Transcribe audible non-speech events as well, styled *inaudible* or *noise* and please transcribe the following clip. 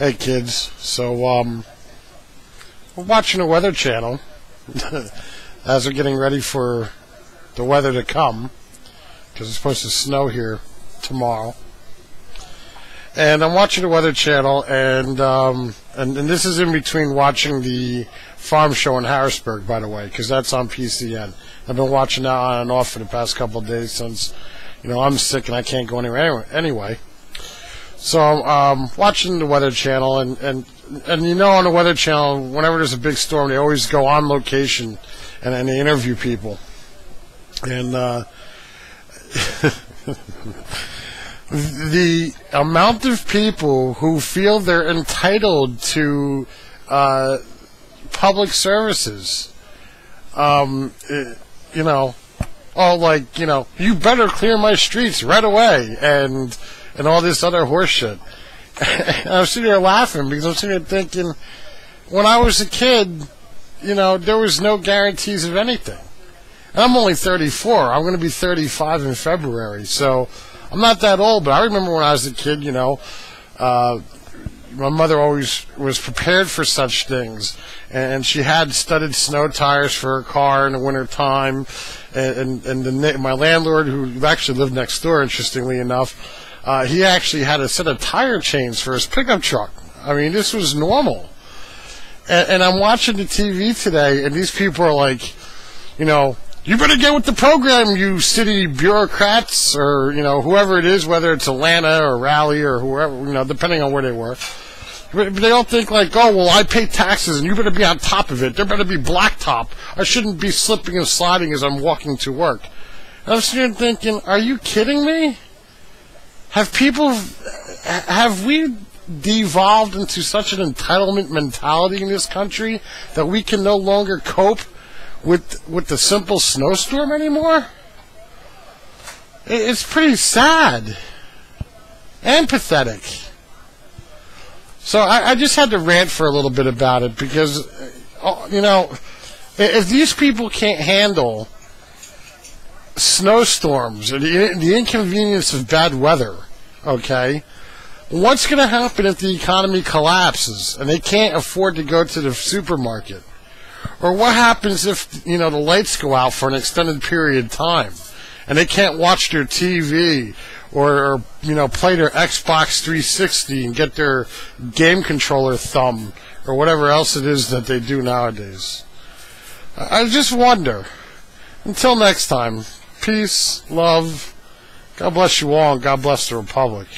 Hey kids, so um, we're watching the Weather Channel *laughs* as we're getting ready for the weather to come because it's supposed to snow here tomorrow. And I'm watching the Weather Channel, and um, and, and this is in between watching the farm show in Harrisburg, by the way, because that's on PCN. I've been watching that on and off for the past couple of days since, you know, I'm sick and I can't go anywhere anyway. So I'm um, watching the Weather Channel, and, and and you know on the Weather Channel, whenever there's a big storm, they always go on location and, and they interview people. And uh, *laughs* the amount of people who feel they're entitled to uh, public services, um, it, you know, all like you know, you better clear my streets right away, and and all this other horseshit. *laughs* I'm sitting there laughing because I'm sitting there thinking, when I was a kid, you know, there was no guarantees of anything. And I'm only 34. I'm going to be 35 in February, so I'm not that old. But I remember when I was a kid, you know, uh, my mother always was prepared for such things, and she had studded snow tires for her car in the winter time, and and, and the, my landlord, who actually lived next door, interestingly enough uh, he actually had a set of tire chains for his pickup truck. I mean, this was normal. And, and I'm watching the TV today, and these people are like, you know, you better get with the program, you city bureaucrats, or you know, whoever it is, whether it's Atlanta or Raleigh or whoever, you know, depending on where they were. But they don't think like, oh, well, I pay taxes and you better be on top of it. There better be blacktop. I shouldn't be slipping and sliding as I'm walking to work. And I'm sitting thinking, are you kidding me? Have people, have we devolved into such an entitlement mentality in this country that we can no longer cope with with the simple snowstorm anymore? It's pretty sad and pathetic. So I, I just had to rant for a little bit about it because, uh, you know, if these people can't handle snowstorms, the, the inconvenience of bad weather, okay? What's going to happen if the economy collapses and they can't afford to go to the supermarket? Or what happens if, you know, the lights go out for an extended period of time and they can't watch their TV or, or you know, play their Xbox 360 and get their game controller thumb or whatever else it is that they do nowadays? I just wonder. Until next time, peace, love, God bless you all, and God bless the Republic.